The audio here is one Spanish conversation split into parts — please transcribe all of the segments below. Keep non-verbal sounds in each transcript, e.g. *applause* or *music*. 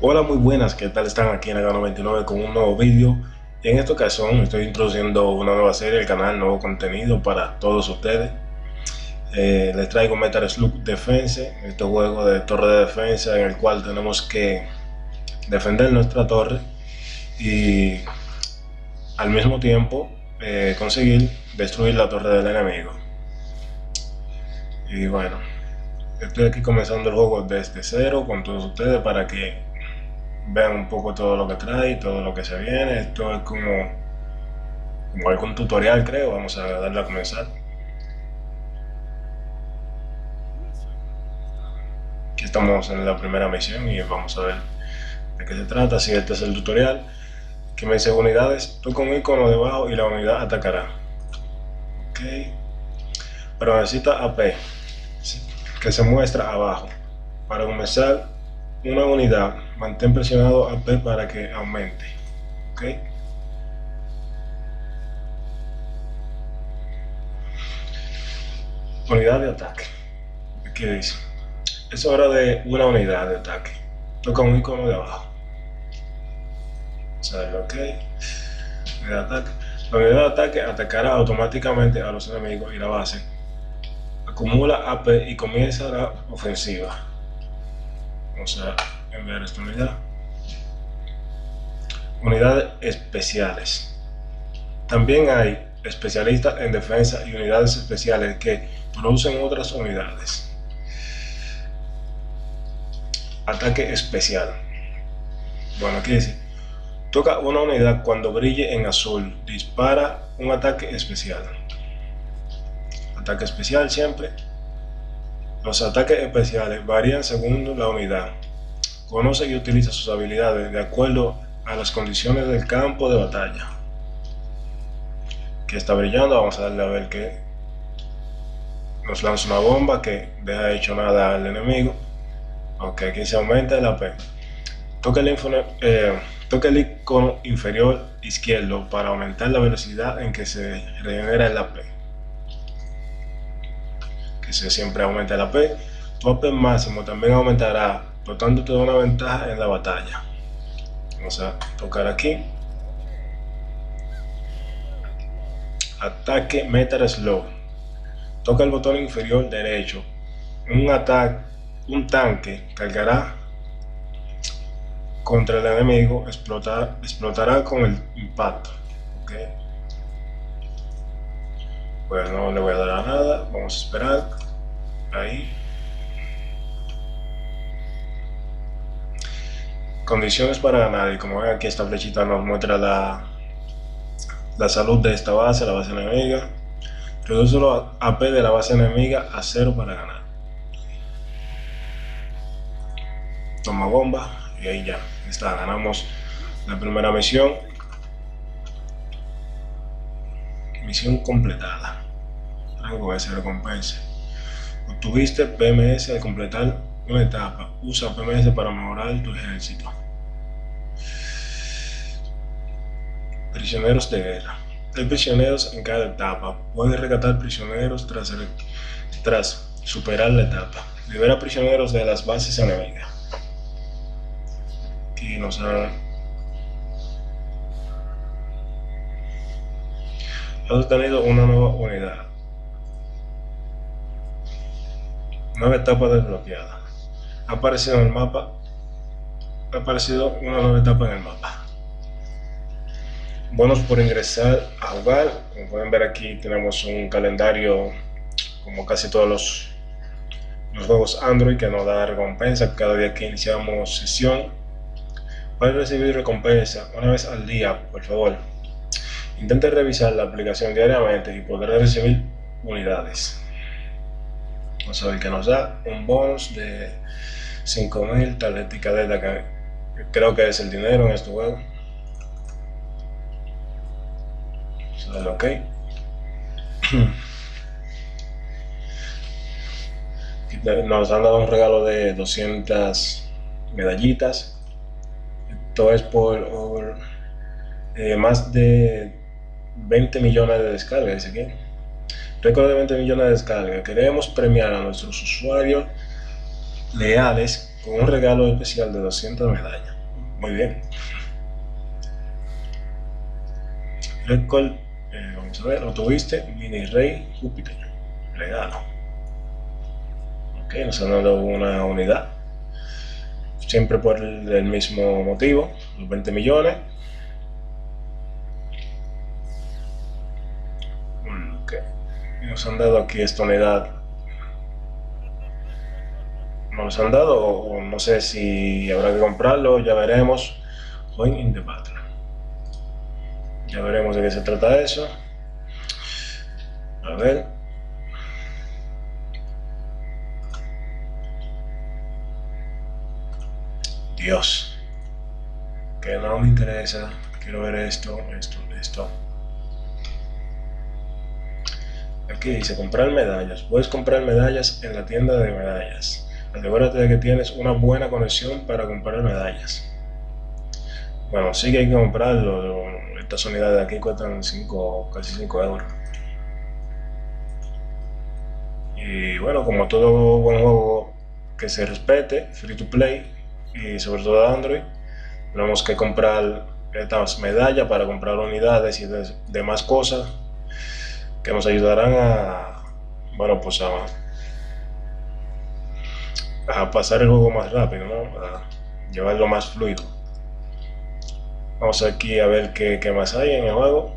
Hola, muy buenas, ¿qué tal están aquí en el 99 con un nuevo vídeo? En esta ocasión estoy introduciendo una nueva serie al canal, nuevo contenido para todos ustedes. Eh, les traigo Metal Slug Defense, este juego de torre de defensa en el cual tenemos que defender nuestra torre y al mismo tiempo eh, conseguir destruir la torre del enemigo. Y bueno, estoy aquí comenzando el juego desde cero con todos ustedes para que vean un poco todo lo que trae, todo lo que se viene. Esto es como, como algún tutorial creo, vamos a darle a comenzar. Aquí estamos en la primera misión y vamos a ver de qué se trata. Si este es el tutorial, que me dice unidades, toca un icono debajo y la unidad atacará. Ok, pero necesita AP que se muestra abajo. Para comenzar una unidad, mantén presionado AP para que aumente. ¿Okay? Unidad de ataque. ¿Qué dice? Es hora de una unidad de ataque. Toca un icono de abajo. ok. Unidad de ataque. La unidad de ataque atacará automáticamente a los enemigos y la base acumula AP y comienza la ofensiva. Vamos a enviar esta unidad. Unidades especiales. También hay especialistas en defensa y unidades especiales que producen otras unidades. Ataque especial. Bueno, aquí dice, toca una unidad cuando brille en azul, dispara un ataque especial ataque especial siempre. Los ataques especiales varían según la unidad. Conoce y utiliza sus habilidades de acuerdo a las condiciones del campo de batalla. Que está brillando, vamos a darle a ver que nos lanza una bomba que deja hecho nada al enemigo. Aunque aquí se aumenta el AP. Toca el, eh, el icono inferior izquierdo para aumentar la velocidad en que se regenera el AP si siempre aumenta el AP, tu AP máximo también aumentará, dotándote de una ventaja en la batalla. Vamos a tocar aquí. Ataque Metal Slow. Toca el botón inferior derecho. Un ataque, un tanque cargará contra el enemigo, explotar, explotará con el impacto. Okay. Pues no le voy a dar a nada, vamos a esperar ahí. Condiciones para ganar, y como ven aquí esta flechita nos muestra la, la salud de esta base, la base enemiga. Reduce los AP de la base enemiga a cero para ganar. Toma bomba y ahí ya está, ganamos la primera misión. Misión completada. Algo que se recompense. Obtuviste PMS al completar una etapa. Usa PMS para mejorar tu ejército. Prisioneros de guerra. Hay prisioneros en cada etapa. Puedes rescatar prisioneros tras, tras superar la etapa. Libera prisioneros de las bases enemigas. Aquí nos han... Has obtenido una nueva unidad. Nueva etapa desbloqueada. Ha aparecido en el mapa. Ha aparecido una nueva etapa en el mapa. Bonos por ingresar a jugar. Como pueden ver aquí tenemos un calendario como casi todos los, juegos Android que nos da recompensa cada día que iniciamos sesión. Pueden recibir recompensa una vez al día, por favor. Intente revisar la aplicación diariamente y podrá recibir unidades. Vamos a ver que nos da un bonus de 5000 tarjeta que creo que es el dinero en este juego. Vamos a ok. *clears throat* Nos han dado un regalo de 200 medallitas. Esto es por, eh, más de 20 millones de descargas, dice aquí. Récord de 20 millones de descargas. Queremos premiar a nuestros usuarios leales con un regalo especial de 200 medallas. Muy bien. Record, eh, vamos a ver, lo tuviste, Mini Rey Júpiter. Regalo. Ok, nos han dado una unidad. Siempre por el mismo motivo, los 20 millones. Nos han dado aquí esta unidad. Nos han dado, o no sé si habrá que comprarlo, ya veremos. Join in the battle. Ya veremos de qué se trata eso. A ver. Dios. Que no me interesa. Quiero ver esto, esto, esto. Aquí dice comprar medallas. Puedes comprar medallas en la tienda de medallas. Asegúrate de que tienes una buena conexión para comprar medallas. Bueno, sí que hay que comprarlo. Estas unidades de aquí cuestan 5, casi 5 euros. Y bueno, como todo buen juego que se respete, free to play y sobre todo Android, tenemos que comprar estas medallas para comprar unidades y demás cosas que nos ayudarán a, bueno, pues a, a pasar el juego más rápido, ¿no? a llevarlo más fluido. Vamos aquí a ver qué, qué más hay en el juego.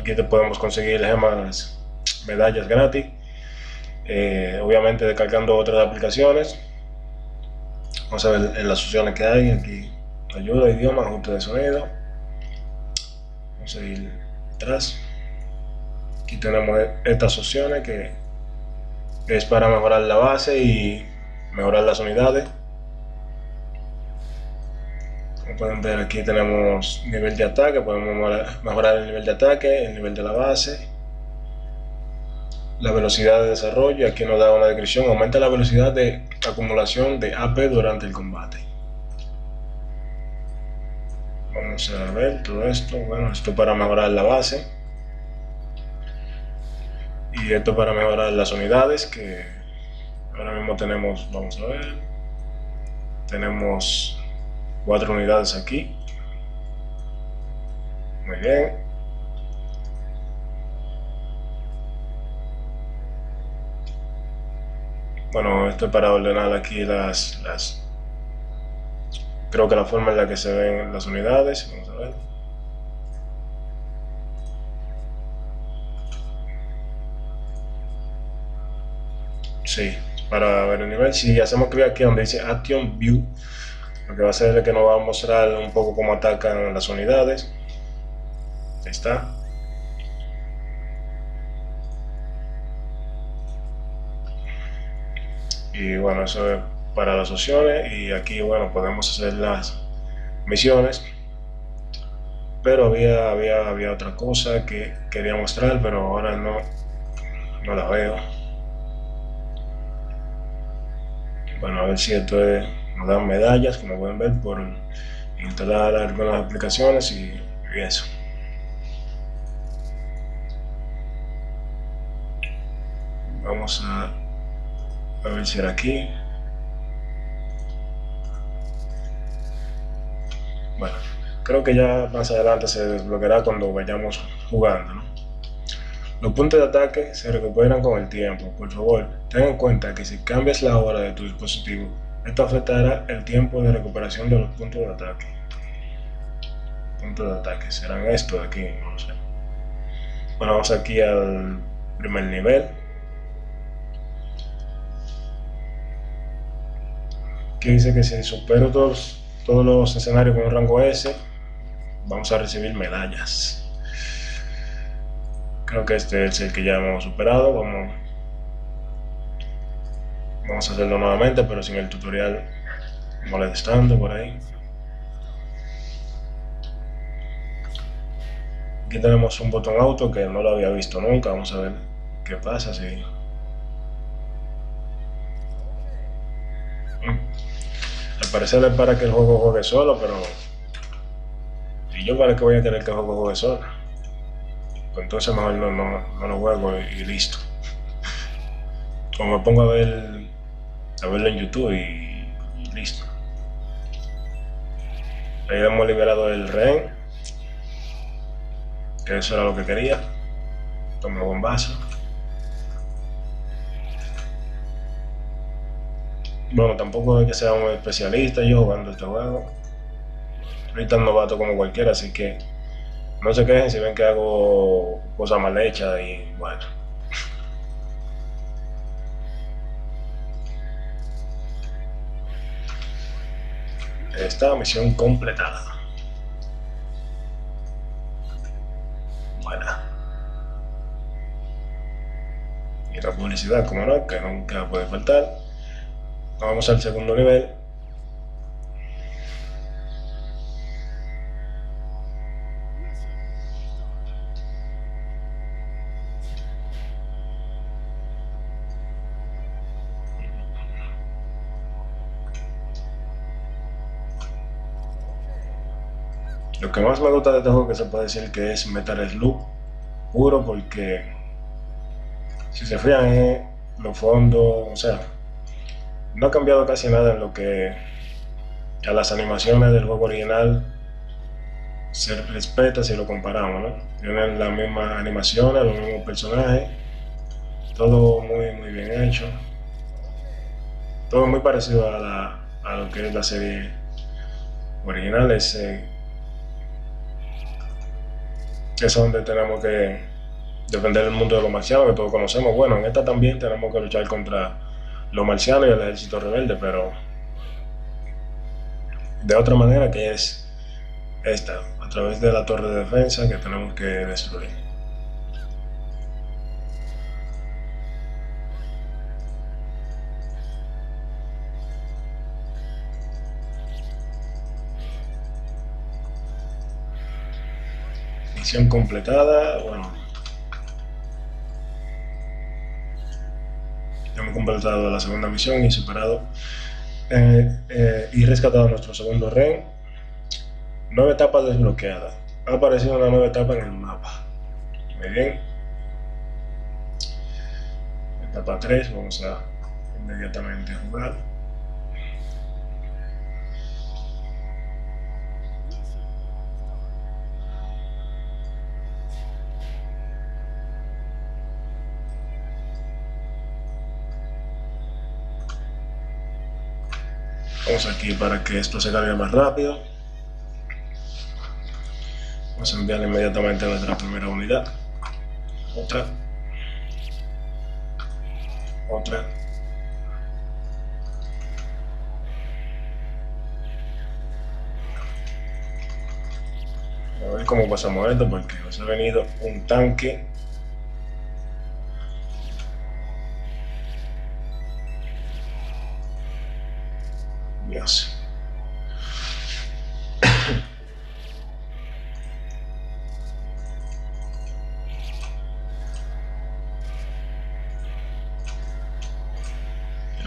Aquí te podemos conseguir gemas, medallas gratis. Eh, obviamente descargando otras aplicaciones. Vamos a ver en las opciones que hay. Aquí ayuda, idioma, ajuste de sonido. Vamos a ir atrás. Aquí tenemos estas opciones que es para mejorar la base y mejorar las unidades. Como pueden ver aquí tenemos nivel de ataque, podemos mejorar el nivel de ataque, el nivel de la base, la velocidad de desarrollo, aquí nos da una descripción, aumenta la velocidad de acumulación de AP durante el combate. Vamos a ver todo esto, bueno, esto para mejorar la base y esto para mejorar las unidades que ahora mismo tenemos, vamos a ver, tenemos cuatro unidades aquí. Muy bien. Bueno, esto es para ordenar aquí las, las... Creo que la forma en la que se ven las unidades. Vamos a ver. Sí, para ver el nivel. Si hacemos clic aquí donde dice Action View, lo que va a hacer es que nos va a mostrar un poco cómo atacan las unidades. Ahí está. Y bueno, eso es para las opciones. Y aquí, bueno, podemos hacer las misiones. Pero había, había, había otra cosa que quería mostrar, pero ahora no, no la veo. Bueno, a ver si esto es, nos dan medallas, como pueden ver, por instalar algunas aplicaciones y, eso. Vamos a, a ver si era aquí. Bueno, creo que ya más adelante se desbloqueará cuando vayamos jugando, ¿no? Los puntos de ataque se recuperan con el tiempo. Por favor, ten en cuenta que si cambias la hora de tu dispositivo, esto afectará el tiempo de recuperación de los puntos de ataque. Puntos de ataque serán estos de aquí, no sé. Bueno, vamos aquí al primer nivel. Aquí dice que si supero todos, todos los escenarios con un rango S, vamos a recibir medallas. Creo que este es el que ya hemos superado. Vamos, a hacerlo nuevamente, pero sin el tutorial molestando por ahí. Aquí tenemos un botón auto que no lo había visto nunca. Vamos a ver qué pasa si... Mm. Al parecer es para que el juego juegue solo, pero... ¿Y yo para qué voy a querer que el juego juegue solo? Pues entonces mejor no, lo juego y, listo. Como me pongo a ver a verlo en YouTube y, listo. Ahí hemos liberado el rehén, que eso era lo que quería. Toma bombazo. Bueno, tampoco es que sea un especialista yo jugando este juego. Ahorita novato como cualquiera, así que no se quejen si ven que hago cosas mal hechas y bueno. Esta misión completada. Buena. Y la publicidad, como no, que nunca puede faltar. Vamos al segundo nivel. Más me gusta de este juego que se puede decir que es Metal Slug puro porque si se fijan en los fondos, o sea, no ha cambiado casi nada en lo que a las animaciones del juego original se respeta si lo comparamos, ¿no? Tienen las mismas animaciones, los mismos personajes, todo muy, muy bien hecho, todo muy parecido a, a lo que es la serie original, es, donde tenemos que defender el mundo de los marcianos que todos conocemos. Bueno, en esta también tenemos que luchar contra los marcianos y el ejército rebelde, pero de otra manera que es esta, a través de la torre de defensa que tenemos que destruir. Completada, bueno, hemos completado la segunda misión y superado eh, eh, y rescatado nuestro segundo rey. Nueve etapas desbloqueadas. Ha aparecido una nueva etapa en el mapa. Muy bien. Etapa 3, vamos a inmediatamente jugar. Vamos aquí para que esto se cargue más rápido. Vamos a enviar inmediatamente a nuestra primera unidad. Otra. Otra. A ver cómo pasamos esto porque nos ha venido un tanque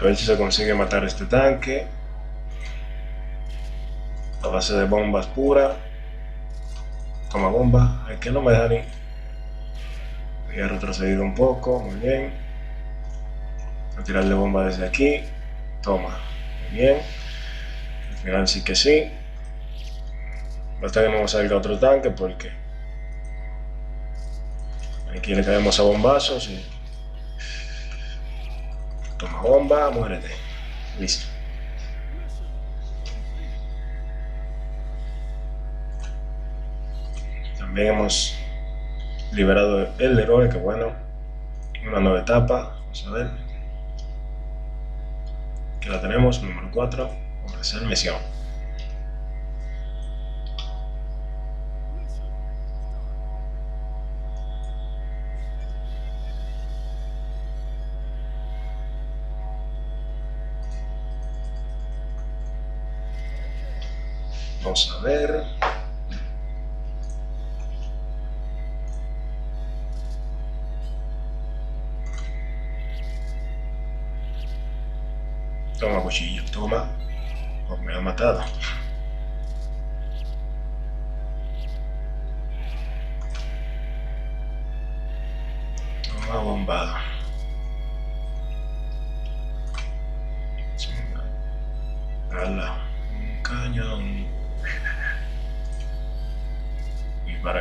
A ver si se consigue matar este tanque. A base de bombas pura. Toma bomba. Hay que no me deja ni. Voy a retrocedido un poco. Muy bien. A tirarle bomba desde aquí. Toma. Muy bien. Al final sí que sí. Basta que no salga otro tanque porque aquí le caemos a bombazos toma bomba, muérete. Listo. También hemos liberado el héroe, que bueno, una nueva etapa. Vamos a ver. Aquí la tenemos, número 4. Vamos a hacer misión. Vamos a ver. Toma cuchillo, toma. Oh, me ha matado.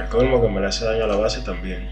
Colmo que me le hace daño a la base también.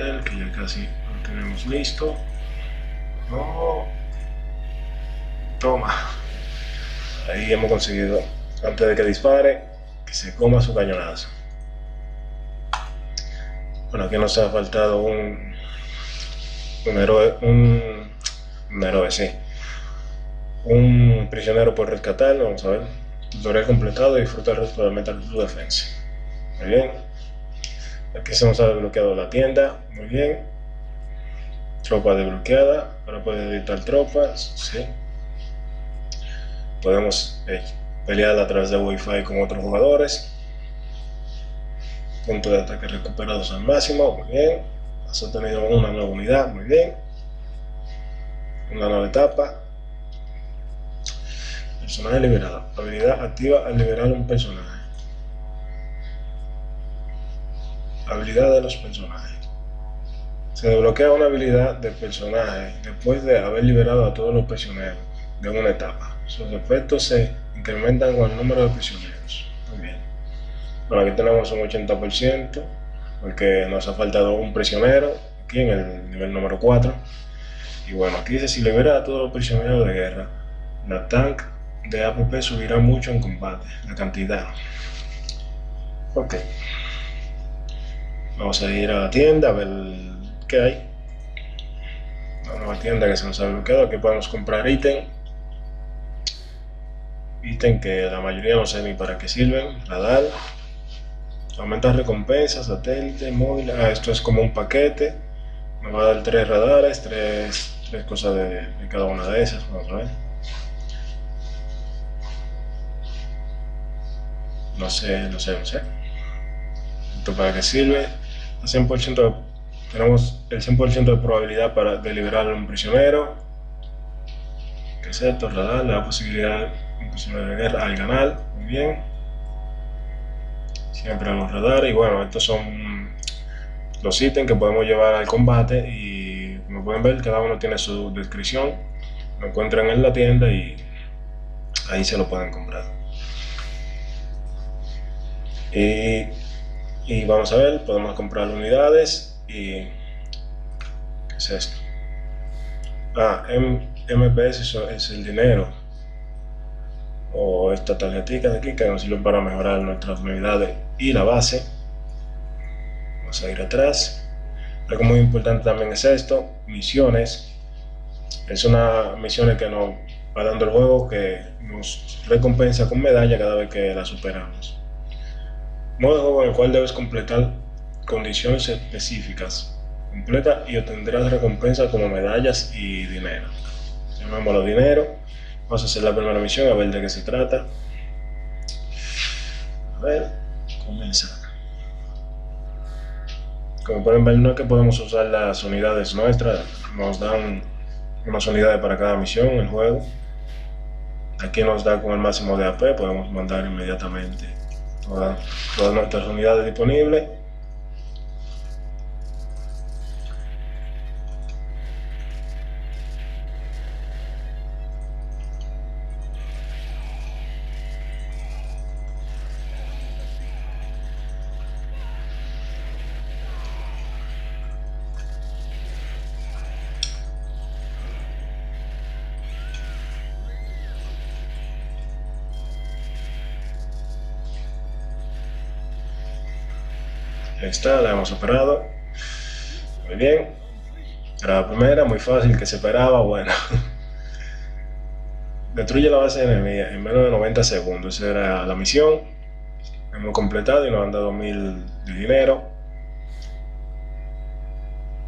Que ya casi lo tenemos listo. No. Toma. Ahí hemos conseguido, antes de que dispare, que se coma su cañonazo. Bueno, aquí nos ha faltado un, un héroe, un, un héroe, sí. Un prisionero por rescatar, vamos a ver. Tutorial completado y disfruta el resto de Metal Defense. Muy bien. Aquí se nos ha desbloqueado la tienda, muy bien. Tropa desbloqueada, ahora puede editar tropas, sí. Podemos eh, pelear a través de Wi-Fi con otros jugadores. Punto de ataque recuperados al máximo, muy bien. Has obtenido una nueva unidad, muy bien. Una nueva etapa. Personaje liberado. Habilidad activa al liberar un personaje. Habilidad de los personajes. Se desbloquea una habilidad del personaje después de haber liberado a todos los prisioneros de una etapa. Sus efectos se incrementan con el número de prisioneros. Muy bien. Bueno, aquí tenemos un 80% porque nos ha faltado un prisionero aquí en el nivel número 4. Y bueno, aquí dice si libera a todos los prisioneros de guerra, la tank de APP subirá mucho en combate, la cantidad. Ok. Vamos a ir a la tienda a ver qué hay. Una nueva tienda que se nos ha bloqueado. Aquí podemos comprar ítem. Ítem que la mayoría no sé ni para qué sirven. Radar. Aumenta recompensas, satélite, móvil. Ah, esto es como un paquete. Me va a dar tres radares, tres, tres cosas de cada una de esas. Vamos a ver. No sé, no sé, no sé. ¿Esto para qué sirve? 100% tenemos el 100% de probabilidad para de liberar a un prisionero. Que radar, le da posibilidad prisionero de guerra al canal, muy bien. Siempre los radares, y bueno, estos son los ítems que podemos llevar al combate y como pueden ver cada uno tiene su descripción, lo encuentran en la tienda y ahí se lo pueden comprar. Y y vamos a ver, podemos comprar unidades y... ¿Qué es esto? Ah, M MPS es el dinero. O esta tarjetita de aquí que nos sirve para mejorar nuestras unidades y la base. Vamos a ir atrás. Algo muy importante también es esto, misiones. Es una misión que nos va dando el juego que nos recompensa con medalla cada vez que la superamos. Modo en el cual debes completar condiciones específicas. Completa y obtendrás recompensas como medallas y dinero. Llamémoslo dinero. Vamos a hacer la primera misión a ver de qué se trata. A ver, comenzar. Como pueden ver, no es que podemos usar las unidades nuestras, nos dan unas unidades para cada misión en el juego. Aquí nos da con el máximo de AP, podemos mandar inmediatamente todas, nuestras unidades disponibles. Ahí está, la hemos operado. Muy bien. Era la primera, muy fácil, que se operaba, bueno. *laughs* Destruye la base enemiga en menos de 90 segundos. Esa era la misión. Hemos completado y nos han dado mil de dinero.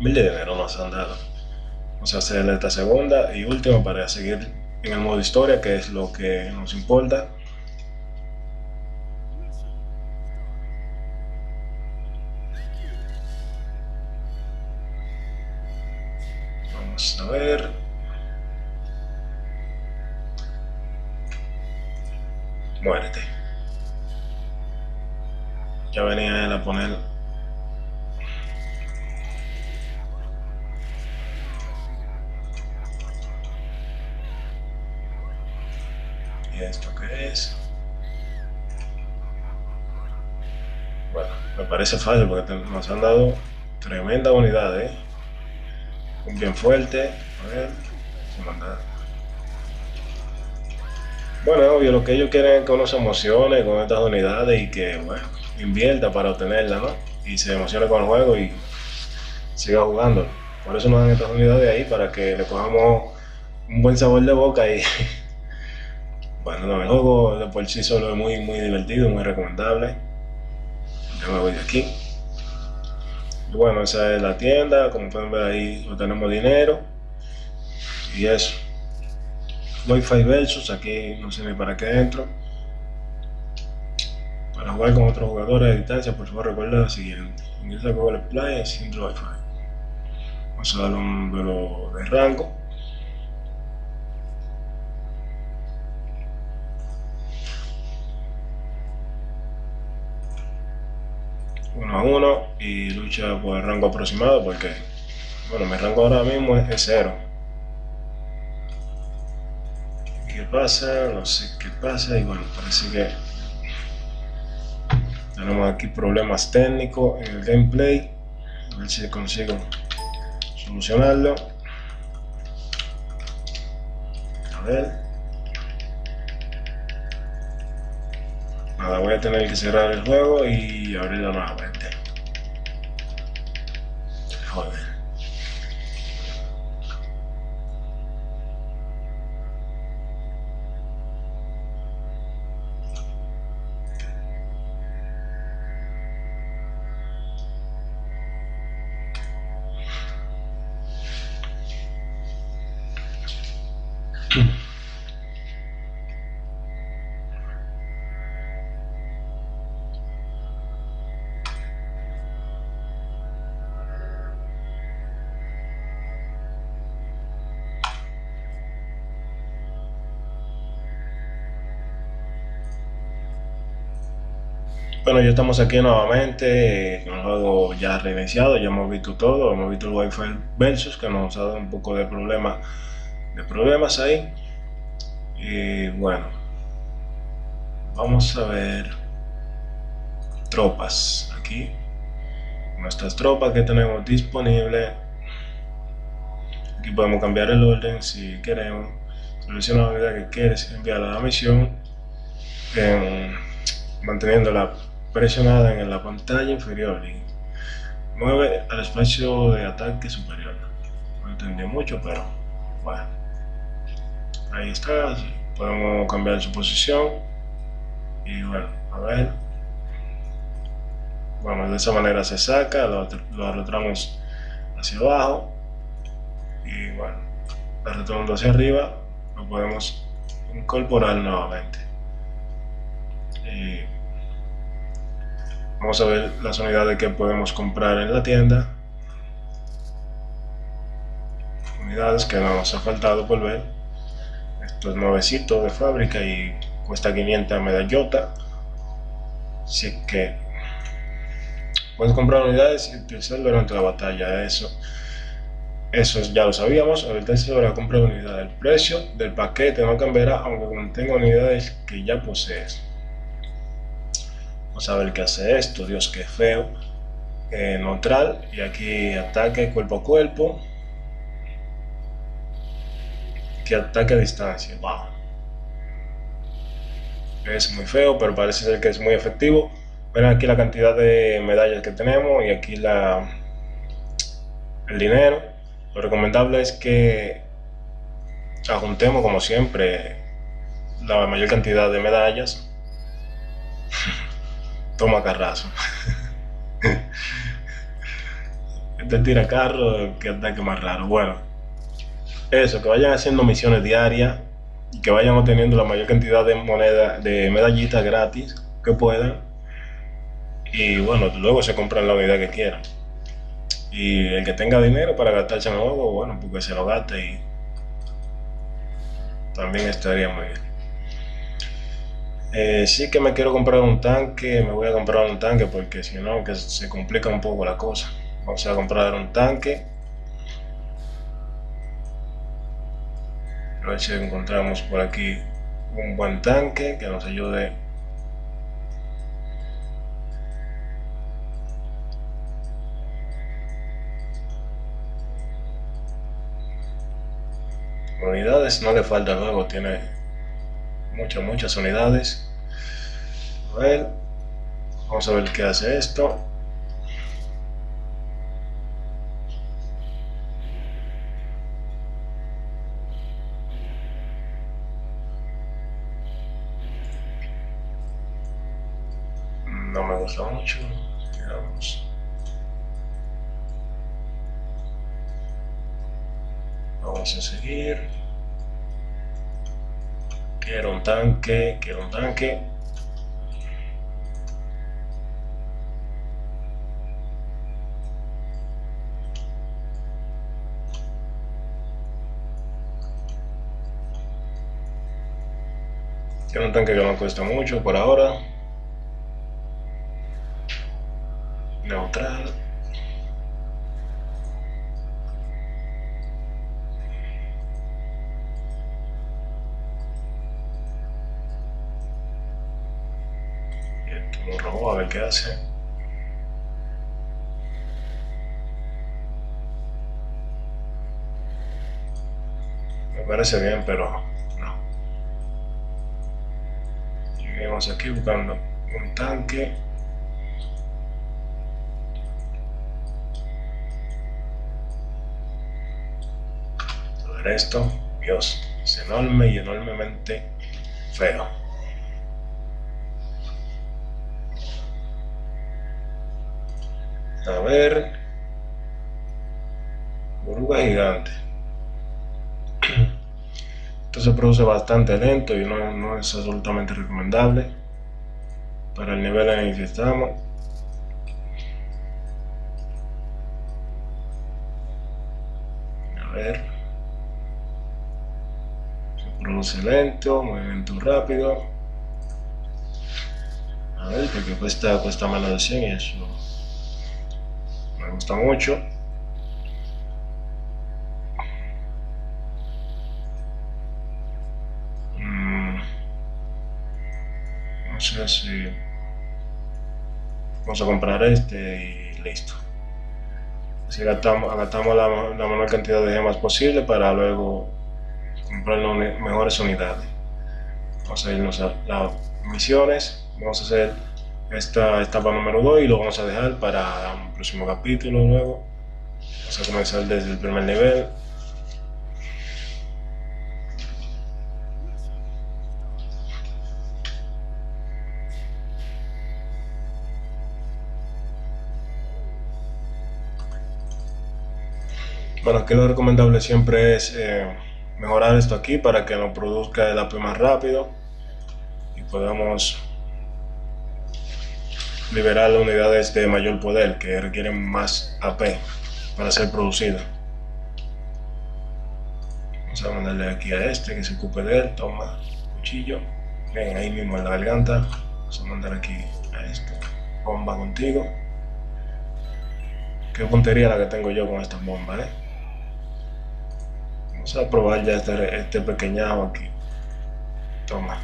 Mil de dinero nos han dado. Vamos a hacer esta segunda y última para seguir en el modo historia, que es lo que nos importa. Vamos a ver. Muérete. Ya venía él a poner ¿Y esto qué es? Bueno, me parece fácil porque nos han dado tremenda unidad, ¿eh? Bien fuerte. A ver, Bueno, obvio, lo que ellos quieren es que uno se emocione con estas unidades y que, bueno, invierta para obtenerla, ¿no? Y se emocione con el juego y siga jugando. Por eso nos dan estas unidades ahí, para que le cojamos un buen sabor de boca y *laughs* Bueno, no, el juego de por sí solo es muy, muy divertido, muy recomendable. Ya me voy de aquí. Y bueno, esa es la tienda, como pueden ver ahí no tenemos dinero. Y eso. Wi-Fi versus, aquí no sé ni para qué entro. Para jugar con otros jugadores a distancia, por favor recuerda lo siguiente. Ingresa a Google Play sin Wi-Fi. Vamos a darle un velo de rango. uno a uno y por el rango aproximado porque, bueno, mi rango ahora mismo es, cero. ¿Qué pasa? No sé qué pasa y bueno, parece que tenemos aquí problemas técnicos en el gameplay. A ver si consigo solucionarlo. A ver. Nada, voy a tener que cerrar el juego y abrirlo nuevamente. Hollywood Bueno, ya estamos aquí nuevamente con el juego ya reiniciado, ya hemos visto todo, hemos visto el Wi-Fi Versus que nos ha dado un poco de problemas de problemas ahí. Y bueno, vamos a ver tropas aquí. Nuestras tropas que tenemos disponibles. Aquí podemos cambiar el orden si queremos. Selecciona la unidad que quieres enviar a la misión. manteniendo la presionada en la pantalla inferior y mueve al espacio de ataque superior. No entendí mucho, pero bueno. Ahí está, podemos cambiar su posición y bueno, a ver. Bueno, de esa manera se saca, lo, lo arrastramos hacia abajo y bueno, arrastrando hacia arriba, lo podemos incorporar nuevamente. Y Vamos a ver las unidades que podemos comprar en la tienda. Unidades que nos ha faltado por ver. Esto es nuevecito de fábrica y cuesta 500 medallota. Así que puedes comprar unidades y utilizarlo durante la batalla. Eso, eso ya lo sabíamos. Ahorita se va a comprar unidades. El precio del paquete no cambiará aunque contenga unidades que ya posees. A ver qué hace esto. Dios, qué feo. Neutral. Y aquí ataque cuerpo a cuerpo. Que ataque a distancia. Wow. Es muy feo, pero parece ser que es muy efectivo. Ven aquí la cantidad de medallas que tenemos y aquí la el dinero. Lo recomendable es que ajuntemos como siempre la mayor cantidad de medallas *laughs* toma carrazo. este tira carro que ataque más raro. Bueno, eso, que vayan haciendo misiones diarias y que vayan obteniendo la mayor cantidad de moneda, de medallitas gratis que puedan. Y bueno, luego se compran la unidad que quieran. Y el que tenga dinero para gastarse en bueno, porque se lo gaste y también estaría muy bien. Eh, sí que me quiero comprar un tanque, me voy a comprar un tanque porque si no, que se complica un poco la cosa. Vamos a comprar un tanque. A ver si encontramos por aquí un buen tanque que nos ayude unidades no le falta luego tiene muchas muchas unidades. A ver vamos a ver qué hace esto. No me gusta mucho digamos. Vamos a seguir quiero un tanque quiero un tanque. Quiero un tanque que no cuesta mucho por ahora. Neutral a ver qué hace. Me parece bien, pero no. Lleguemos aquí buscando un tanque. Ver esto, Dios, es enorme y enormemente feo. A ver. Oruga gigante. Esto se produce bastante lento y no, es absolutamente recomendable para el nivel en el que estamos. A ver. Se produce lento, movimiento rápido. A ver, porque cuesta, cuesta menos de 100 y eso gusta mucho. Mm, no sé si vamos a comprar este y listo. Así gastamos, gastamos la, menor cantidad de gemas posible para luego comprar las mejores unidades. Vamos a irnos a las misiones. Vamos a hacer esta etapa número 2 y lo vamos a dejar para un próximo capítulo luego. Vamos a comenzar desde el primer nivel. Bueno, aquí lo recomendable siempre es eh, mejorar esto aquí para que nos produzca el AP más rápido y podamos liberar unidades de mayor poder que requieren más AP para ser producido. Vamos a mandarle aquí a este que se ocupe de él. Toma, cuchillo. Ven ahí mismo en la garganta. Vamos a mandar aquí a este. Bomba contigo. Qué puntería la que tengo yo con estas bombas, ¿eh? Vamos a probar ya este, este pequeñado aquí. Toma.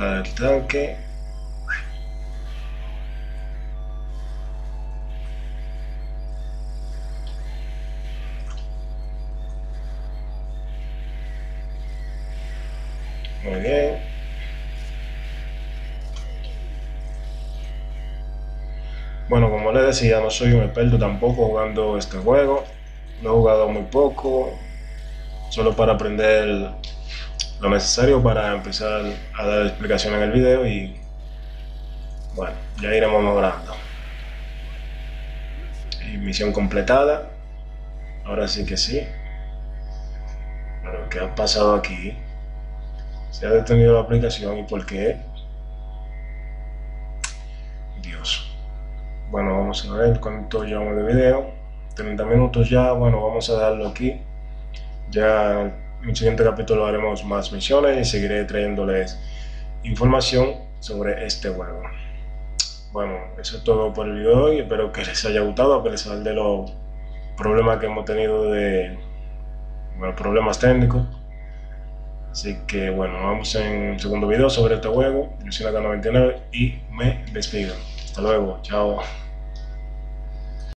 Vamos a mandar el tanque. Muy bien. Bueno, como les decía, no soy un experto tampoco jugando este juego. Lo he jugado muy poco, solo para aprender lo necesario para empezar a dar explicación en el video y bueno, ya iremos mejorando. Y misión completada. Ahora sí que sí. Pero ¿qué ha pasado aquí? Se ha detenido la aplicación y por qué? Dios. Bueno, vamos a ver cuánto llevamos de video. 30 minutos ya. Bueno, vamos a darlo aquí. Ya en el siguiente capítulo haremos más misiones y seguiré trayéndoles información sobre este juego. Bueno, eso es todo por el video de hoy. Espero que les haya gustado a pesar de los problemas que hemos tenido de problemas técnicos. Así que bueno, vamos en un segundo video sobre este juego. Yo soy la 99 y me despido. Hasta luego, chao.